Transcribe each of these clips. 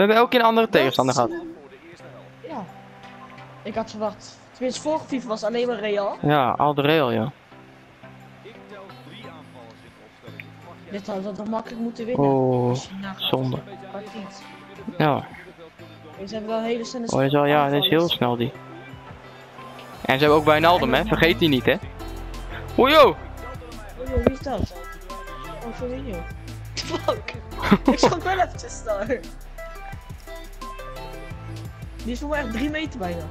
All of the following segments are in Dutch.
We hebben elke keer een andere tegenstander gehad. ja. Ik had verwacht. Tenminste, vorige FIFA was alleen maar Real. Ja, Aldereel, ja. Dit had dat toch makkelijk moeten winnen. Oh, zonde. Maar niet. Ja, Ze hebben wel hele snelle oh, is wel, ja, dat is heel snel die. En ze hebben ook Wijnaldum, hè? Vergeet die niet, hè? Oei, joh! Oh, joh, wie is dat? Oh, Fabinho. Fuck. ik zag wel eventjes daar. Die is voor mij echt 3 meter bijna.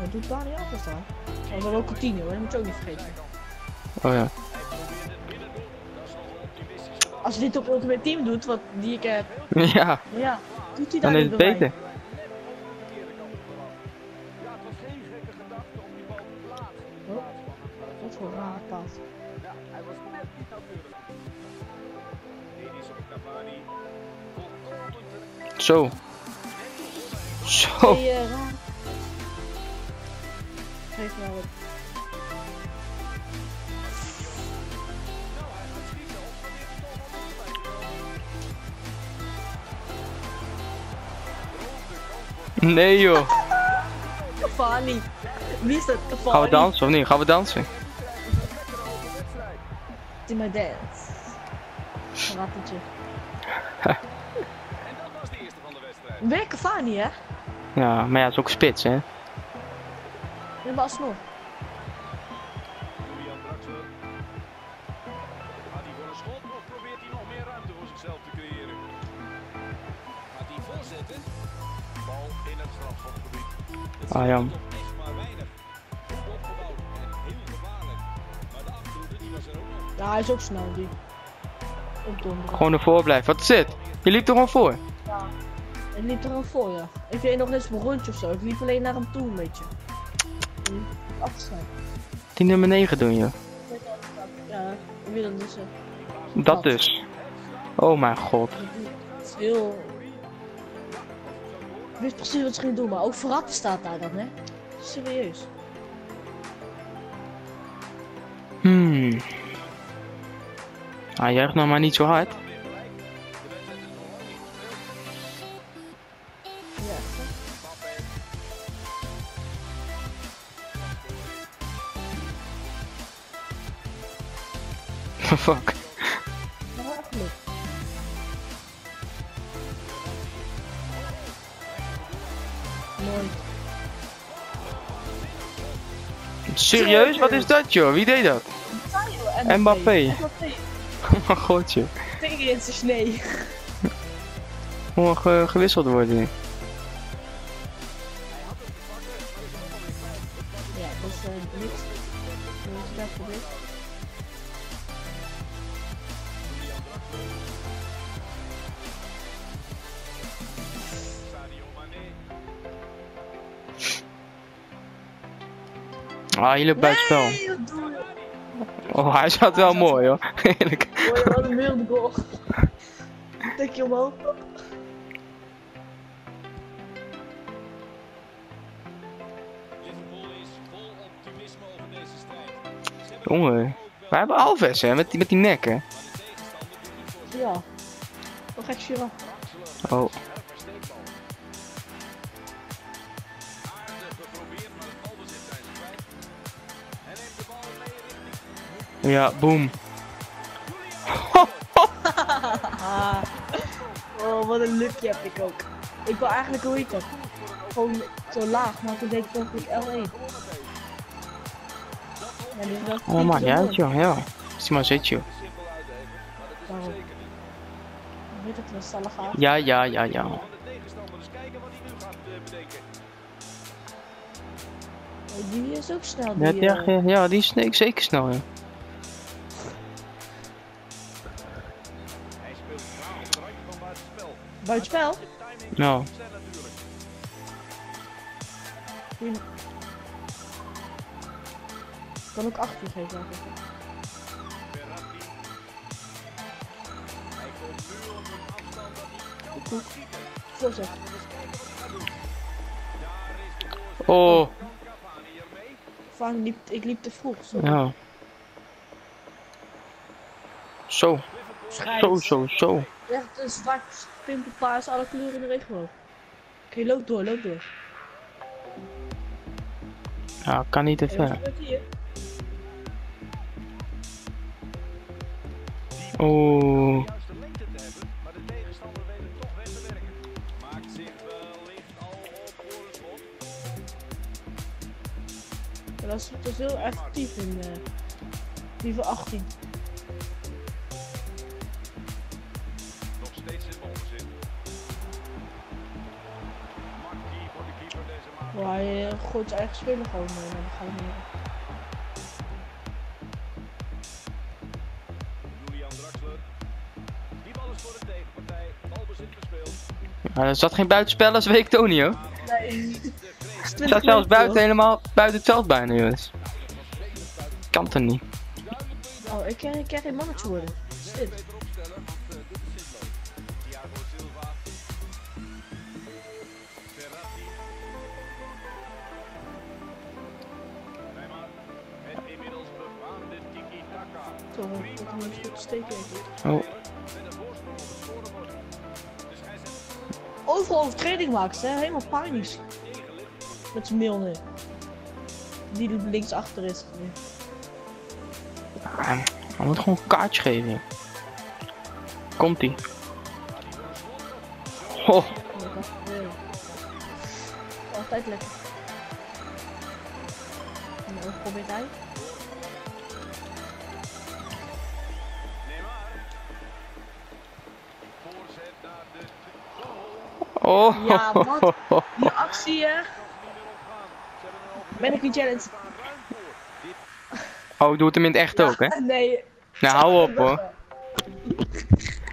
Wat doet Dani Alves daar? Oh, we hebben ook Coutinho, hè? dat moet je ook niet vergeten. Oh ja. Als hij dit op Ultimate Team doet, wat die ik heb, Ja, ja, doet hij daar dan is niet het beter. Oh, Zo. Zo. Hey, raar. Geef nou op. Nee, joh. Cavani. Wie is dat? Cavani. Gaan we dansen of niet? Gaan we dansen? In my dance. Een rappeltje. Weer Cavani, hè? Ja, maar ja, het is ook spits, hè? En was nog. Ah, ja. Ja, hij is ook snel, die. Ook donderen. Gewoon ervoor blijven. Wat is dit? Je liep er gewoon voor. Ik liep er al voor, ja. Ik weet nog eens een rondje of zo. Ik liep alleen naar hem toe, een beetje. Om Af te snijden. Die nummer 9 doen, joh. Ja, ik weet dat dus. eh, Dat Dat. dus. Oh mijn god. Het is heel... Ik wist precies wat ze gingen doen, maar ook verratten staat daar dan, hè? Serieus. Hmm. Ah, juich nog maar niet zo hard. Fuck. Mooi. Serieus? Wat is dat, joh? Wie deed dat? En Mbappé. Mbappé. Oh mijn god, joh. Tegen in zijn snee. Moet ge- gewisseld worden. Ah, loopt buitenspel. Nee, wat? Oh, hij zat wel mooi, hoor. Eerlijk. Mooi, wat een wilde goal. Tik je omhoog. Jongen. We hebben Alves, hè? Met die, met die nek, hè? Ja. Nog gek Sheeran. Oh. Ja, boom. oh, wat een lukje heb ik ook. Ik wil eigenlijk, hoe dat? Gewoon zo laag, maar toen deed ik ook ik L1. Ja, dus dat Oh, niet uit, joh. Ja. Die maar zit, joh. Weet het wel. Ja, ja, ja, ja. Die is ook snel. Ja, Die, ja, eh, ja, ja, die is zeker snel, ja. Buitenspel? Nou, Goeie- Kan ook 18 geven. Voorzet. oh, Vaak liep, ik liep te vroeg. Zo. ja. Zo, Schijt. zo, zo, zo. Echt een zwart, pimpelpaars, alle kleuren in de regenboog. Oké, loop door, loop door. Ja, kan niet te Hey, wat ver. hier? Te te schot. Ja, Dat is, dat is heel effectief in uh, FIFA 18. Hij eh, gooit zijn eigen speler gewoon eh, naar de galmeren. Julian Draxler. Die bal is voor de tegenpartij. Balbezit verspeeld. Ja, er zat geen buitenspel, dat weet hoor. Nee. Er zat zelfs buiten helemaal buiten het veld bijna jongens. Kan toch niet. Oh, ik kan, ik kan geen mannetje worden. Wat scheidsrechter Overal overtreding maakt ze, hè? helemaal panisch. Met zijn Milner. Die links achter is. hij hij moet gewoon een kaartje geven. Komt ie. Oh. Altijd lekker. Nou, probeert hij. Oh. Ja, wat? Die actie, hè? Ben ik niet challenge? Oh, doe het hem in het echt ook, hè? Nee. Nou, hou op hoor.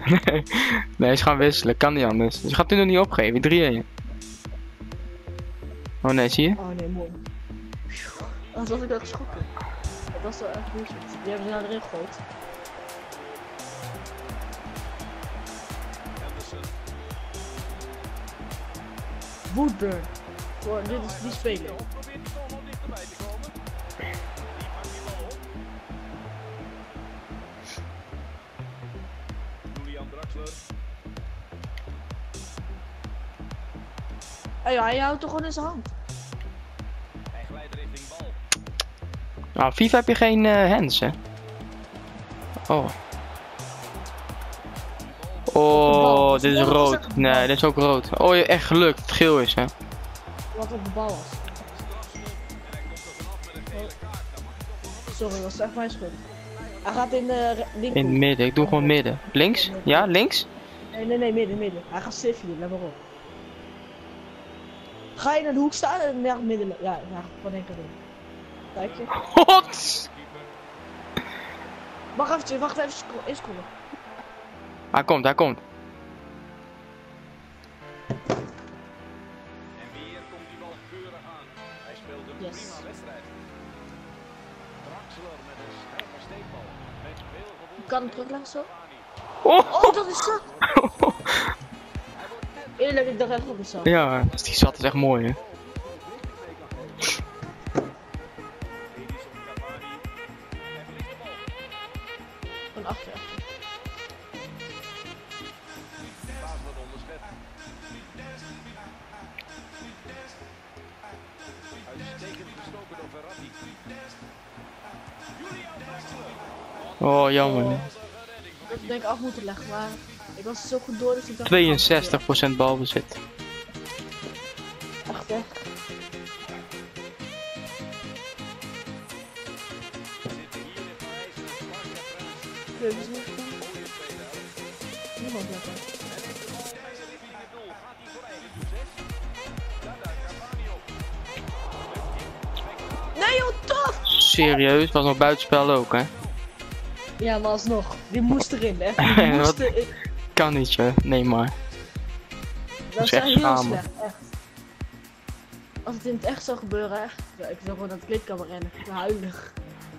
Nee, nee, ze gaan wisselen, kan niet anders. Ze gaat het nog niet opgeven, 3-1. Oh nee, zie je? Oh nee, mooi. Anders was ik wel geschrokken. Dat was wel echt bullshit. Die hebben ze naar erin gegooid. Woodburn. Voor, dit is die speler. Probeert hij houdt toch gewoon in zijn hand. Hij glijdt richting bal. Nou, FIFA heb je geen eh, hands, hè? Oh. Oh, dit is rood. Nee, dit is ook rood. Oh, je echt gelukt. Geel is, hè? Wat op de bal was. Sorry, was echt mijn schuld. Hij gaat in de re- In het midden. Ik doe gewoon midden. Links? Ja, links? Nee, nee, nee, midden, midden. Hij gaat stiffen let maar op. Ga je naar de hoek staan en naar het midden. Ja, ja, wat denk ik doen. Kijk je. Wat? Wacht even, wacht even, scrollen. Hij komt, hij komt. Kan hem terugleggen zo. Oh. Oh, dat is zo. Eerlijk, ik dacht echt het zo. Ja, dus die zat is echt mooi, hè? Van achter. Uitstekend gestoken door Verratti. Julian. Oh, jammer. Redding. Ik had het denk ik af moeten leggen, maar ik was zo goed door, dus ik dacht... 62% balbezit. Echt, hè? Dat. Niemand lekker. Nee joh, tof! Serieus, was nog buitenspel ook, hè? Ja, maar alsnog. Die moest erin, hè? Die moest erin. Kan niet, hè? Nee, maar. Dat is is echt heel slecht, echt. Als het in het echt zou gebeuren, echt. Ja, ik zou gewoon naar de kleedkamer rennen. Ik ben huilig.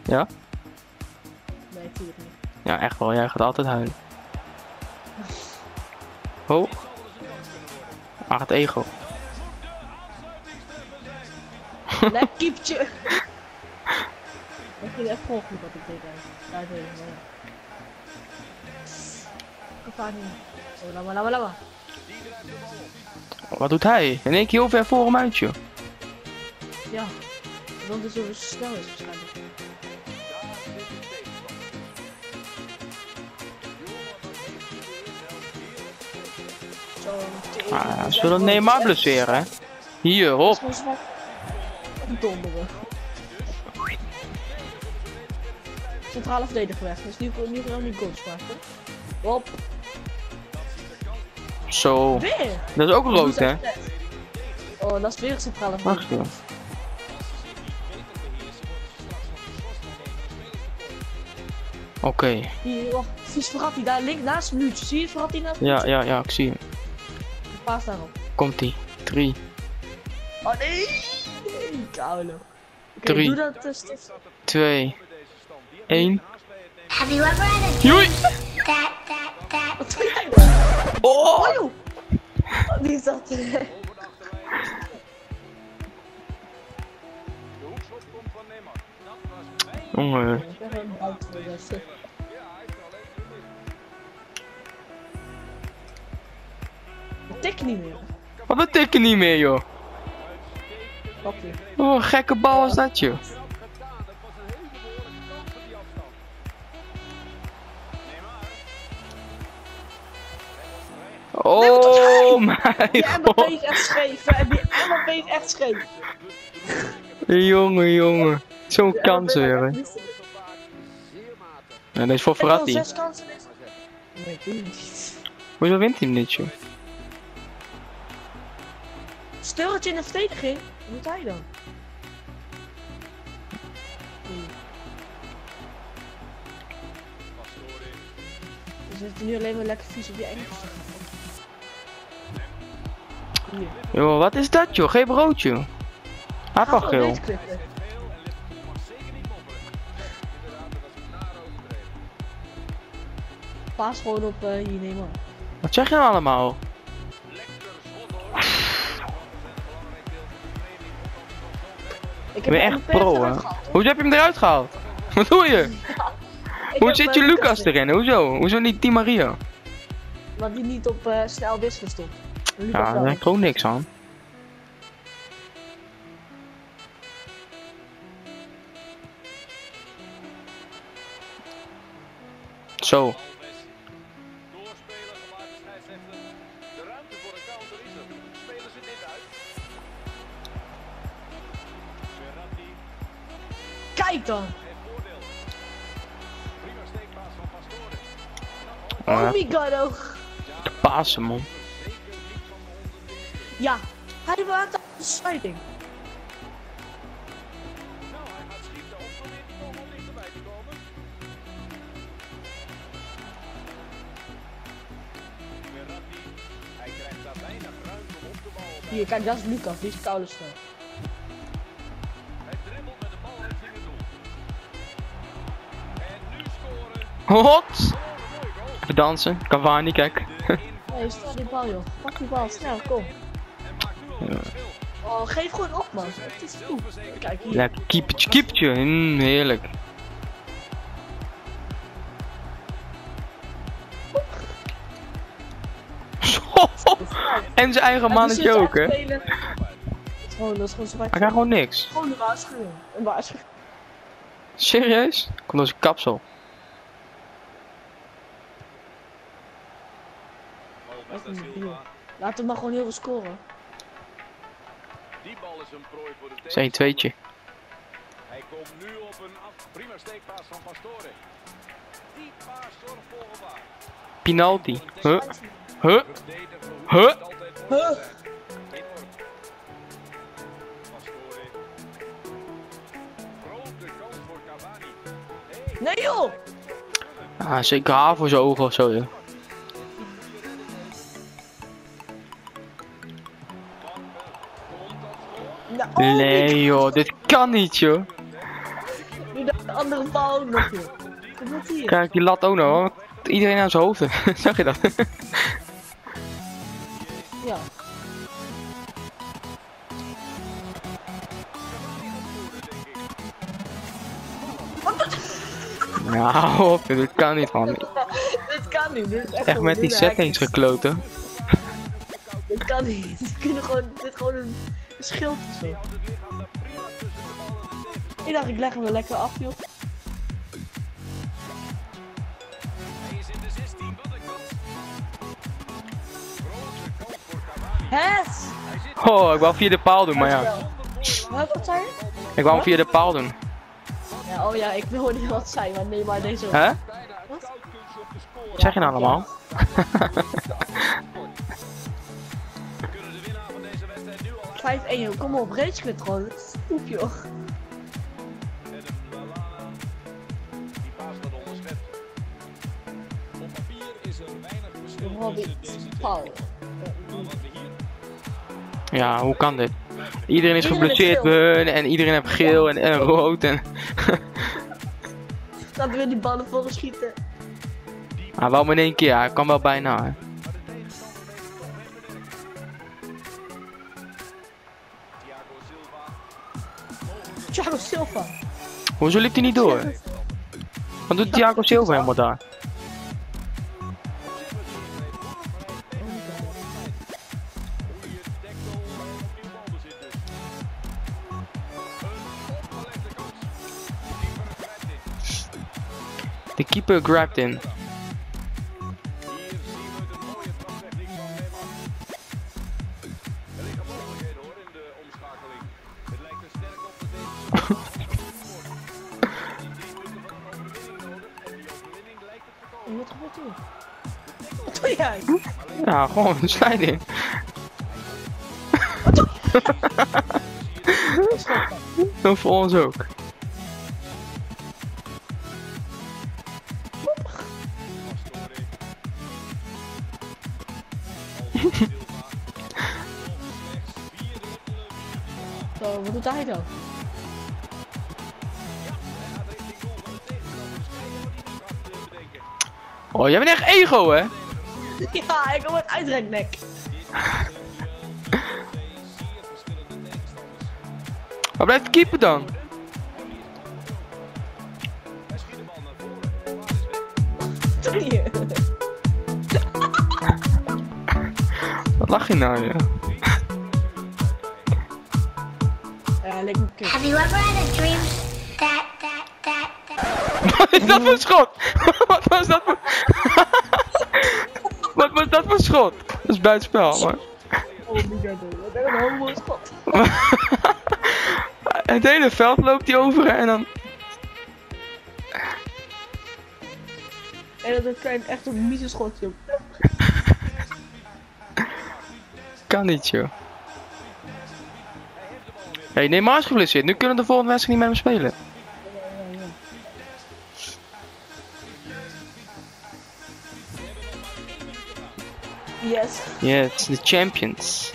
Ja? Nee, natuurlijk niet. Ja, echt wel. Jij gaat altijd huilen. Oh. Ah, het ego. Lek kiepje! Ik ging echt volgen wat ik deed. eigenlijk. Ja, ik weet wel. Oh. Wat doet hij? In één keer heel ver voor hem uit, joh. Ja. Want het zo snel is waarschijnlijk. Ah, ze willen Neymar blesseren, hè? Hier, Dat hop. gewoon. Donderen. Centrale verdediger weg. Dus nu, nu gaan we niet goals maken. Hop. Zo. Weer. Dat is ook rood, hè? Oh, dat is weer een centrale verdediger. Oké. Hier, wacht. Vies Verratti daar links naast Luutje. Zie je Verratti naast Ja, ja, ja, ik zie hem. Paas daarop. Komt ie. 3, Oh nee! Koude. Oké, Drie. doe dat uh, Stef. 2, 1. Have you ever had a Joei! that that that? Oh! Oh joh! Oh, die zat er. Jongen. Tik niet meer. Wat dat tikken niet meer, joh. Wat een gekke bal was dat, joh. Die Mbappé is god. echt scheef. hè. Die Mbappé is echt scheef. Jongen, jongen. Zo'n kans weer, hè. En dat is voor Verratti. zes kansen. Nee, niet. Hoezo wint hij hem niet, joh? Steurtje in de verdediging. Wat moet hij dan? We zitten nu alleen maar lekker vies op die enkels. Hier. Joh, wat is dat, joh? Geen brood, joh. Overtreding. Paas gewoon op eh, hier, Neymar. Wat zeg je nou allemaal? Ik hem echt pro, hè? Hoezo heb je hem eruit gehaald? Wat doe je? Hoe zit je Lucas erin? Hoezo? Hoezo niet Di Maria? Want die niet op eh, snel wisselen stond. Lucas Ja, daar heb ik ook niks aan. Zo. De. De er. Kijk dan! Oh my god, oh. te pasen, man. Ja, hij maakt de sluiting. Nou, hij gaat schieten. Of probeert die bal wat dichterbij te komen. Verratti. Hij krijgt daar weinig ruimte op de bal. Hier, kijk, dat is Lucas, die is koude snel. Hij dribbelt met de bal richting het doel. En nu scoren. Hot! Even dansen. Cavani, kijk. Nee, stel die bal, joh. Pak die bal, snel, kom. Oh, geef gewoon op, man. Het is goed. Kijk hier. Lekker keepertje, keepertje. Mm, heerlijk. Zo. En zijn eigen mannetje ook, hè? Dat is gewoon, dat is gewoon zwart. Hij gewoon niks. Gewoon een waarschuwing. Een waarschuwing. Serieus? Komt door zijn kapsel. Laat hem maar gewoon heel veel scoren. Tegenstander. tweetje. Hij komt nu op een af. Prima steekpaas van Pastore. Die paas zorgt voor gevaar. Penalty. Huh? Huh? Huh? zijn. Hey, Nee, joh! Ah, zeker haar voor zijn ogen of zo, joh. Nee, joh. Dit kan niet, joh. Nu de andere bal ook nog, joh. Kijk, die lat ook nog. hoor. Iedereen aan zijn hoofd. Zag je dat? Ja. Nou, op, dit kan niet, man. Dit kan niet. Dit is echt, Echt met die settings gekloten. Dit kan niet. Ze kunnen gewoon, dit gewoon een, zo. Ik dacht, ik leg hem er lekker af, joh. Hij is in de 16, wat een kans. Grote kans voor Cavani. Het! Hij zit Oh, ik wou via de paal doen, maar ja. Wat, wat zei je? Ik wou hem via de paal doen. Ja, oh ja, ik wil niet wat zei, maar nee, maar deze. Hè? Wat? Wat zeg je nou allemaal? 5-1, joh. Kom op, rage quit gewoon. Poep, joh. Er we Ja, hoe kan dit? Iedereen is geblesseerd en iedereen heeft geel en, en rood en... Gaat weer die ballen voor schieten. Hij wou maar in één keer, hij kan wel bijna. Hè. Silva. Hoezo liep hij niet door? Wat doet Thiago Silva helemaal daar? Goeie dekkel en opnieuw Wat gebeurt hier? Wat doe jij? Ja, gewoon een slijding. Dat voor ons ook. Oh, jij bent echt ego, hè? Ja, ik kom uit uitreknek. Waar blijft de keeper dan? Je? Wat lach je nou, ja? Kut. Have you ever had a dream that that that that Wat is dat voor schot? Wat was dat was dat voor schot? Dat is buitenspel, maar... Oh, die gaat doen. Wat een homo schot. Het hele veld loopt hij over en dan... En dat is een echt een mieze schotje. Kan niet, joh. Hé, hey, Neymar is geblesseerd. Nu kunnen de volgende wedstrijd niet met hem spelen. Yes. Yes, de champions.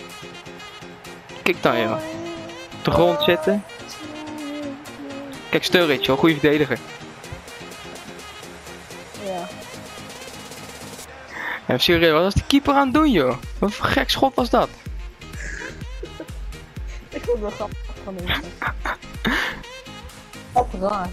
Kijk dan, joh. Op de grond zitten. Kijk, Sturridge, joh. Goede verdediger. Ja. Ja, serieus, wat was die keeper aan het doen, joh? Wat voor gek schot was dat? Ik vond het wel grappig van deze. Wat raar.